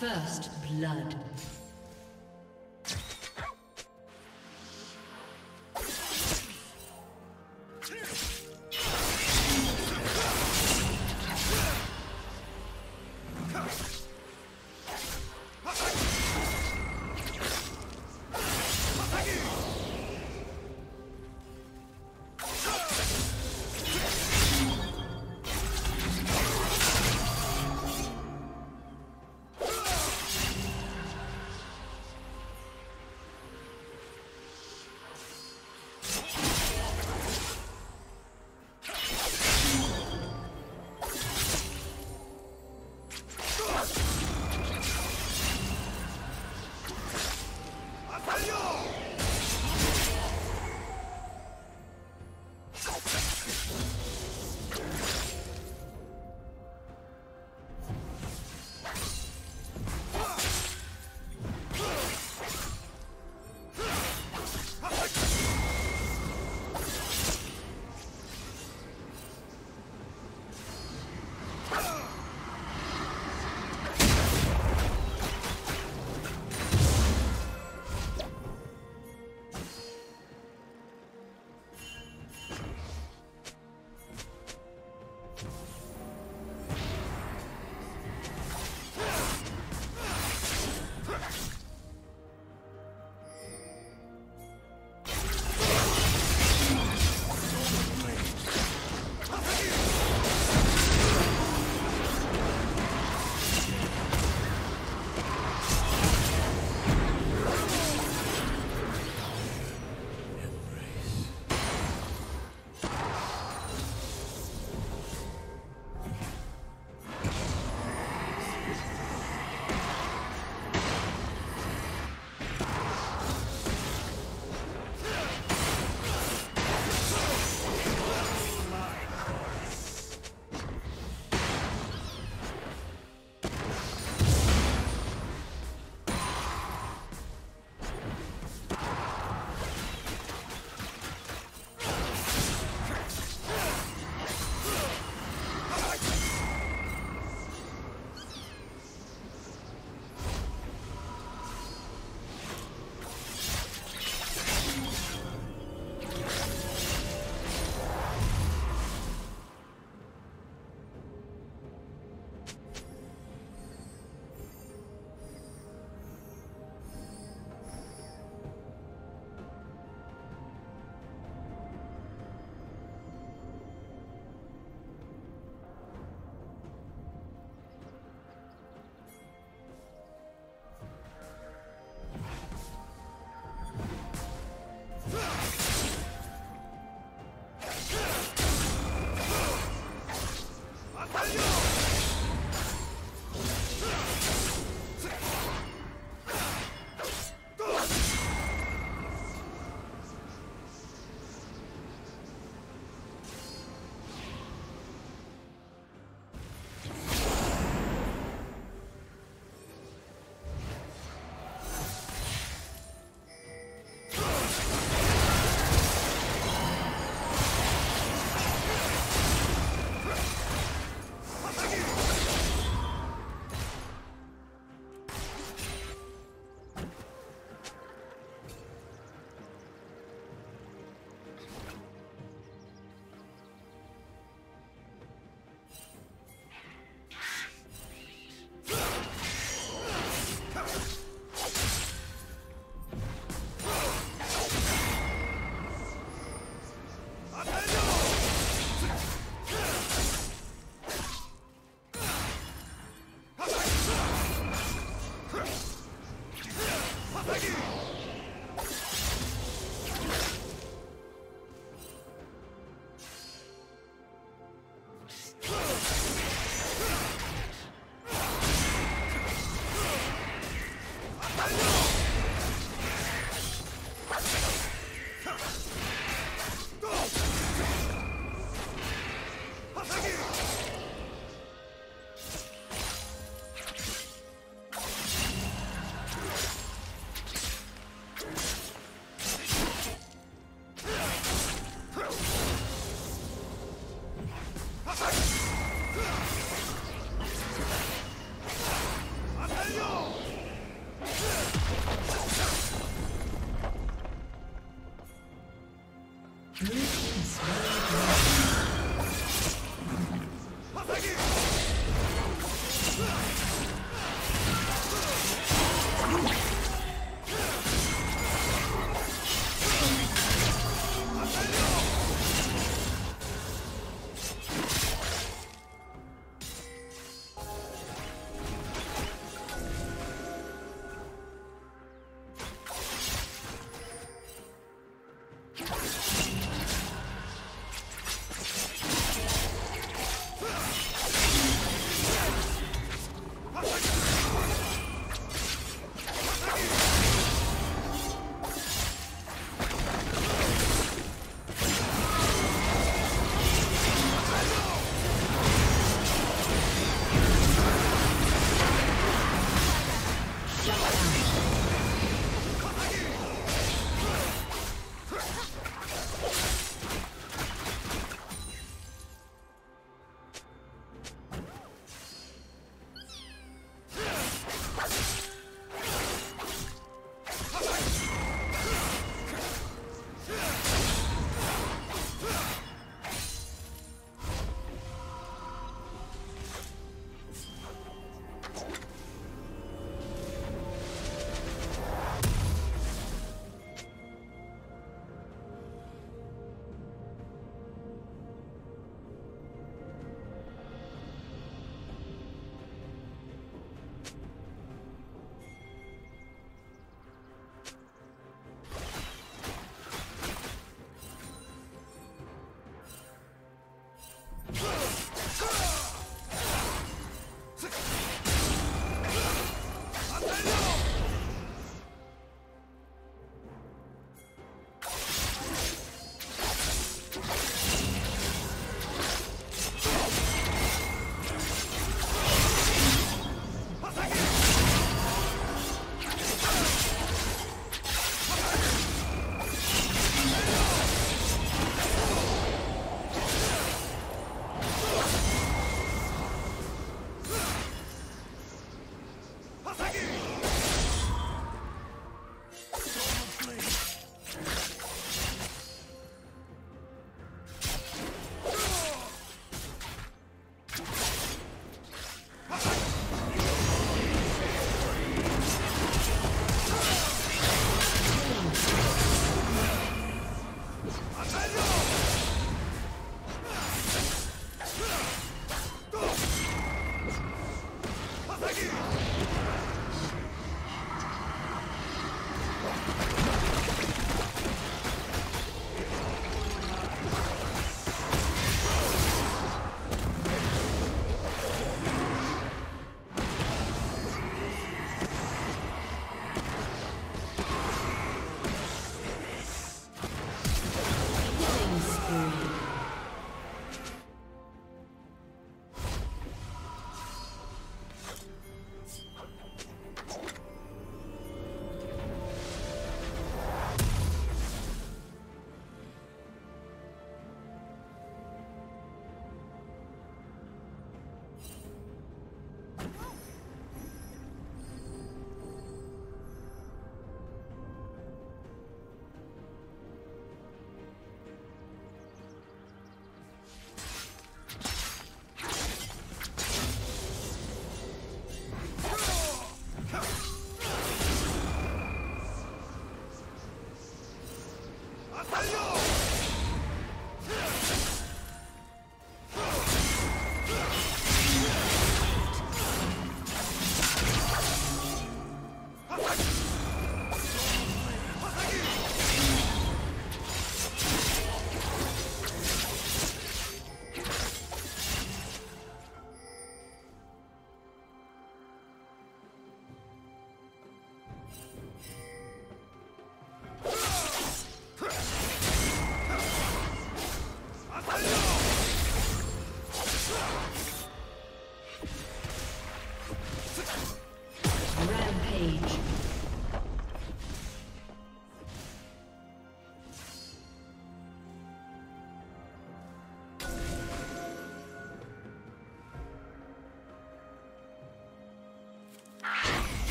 First blood.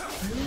음.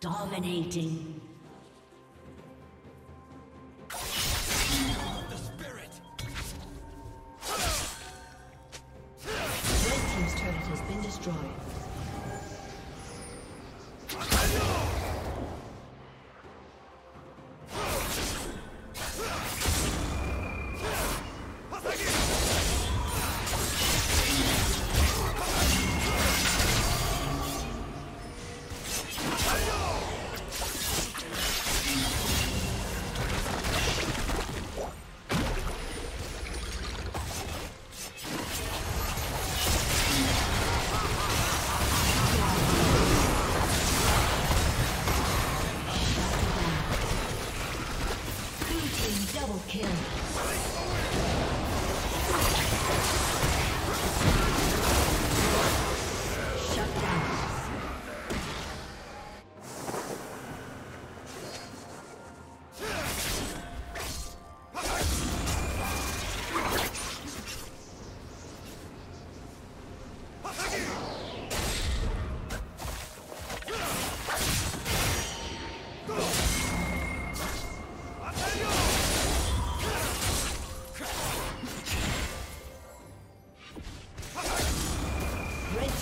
Dominating.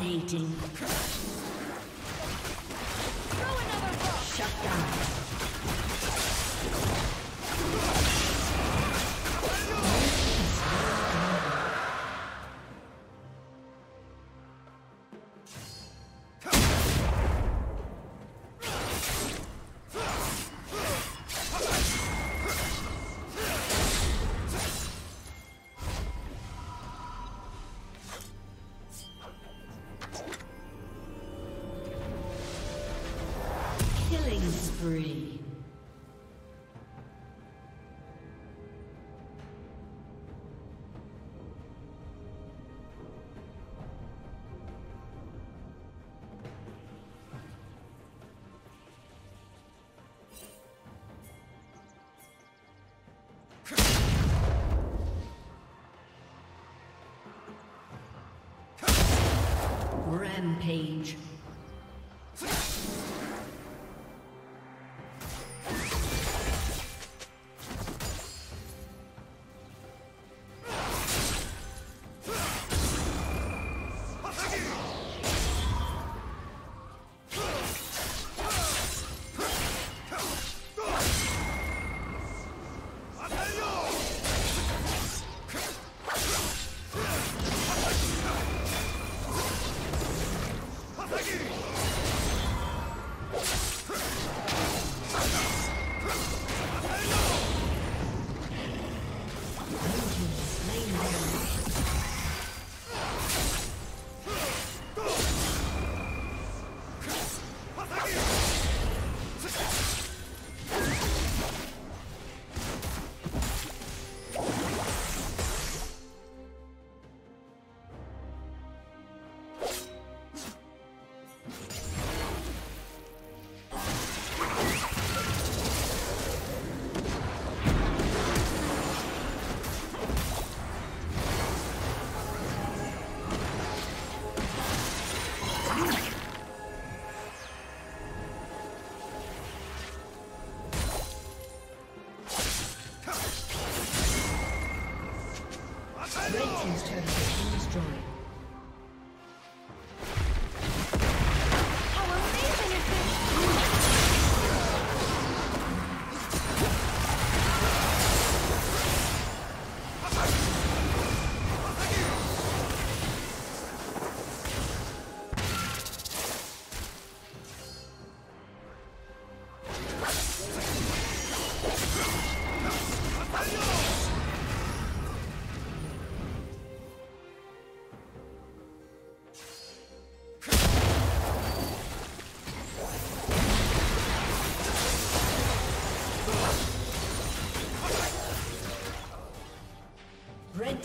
Dominating. Rampage.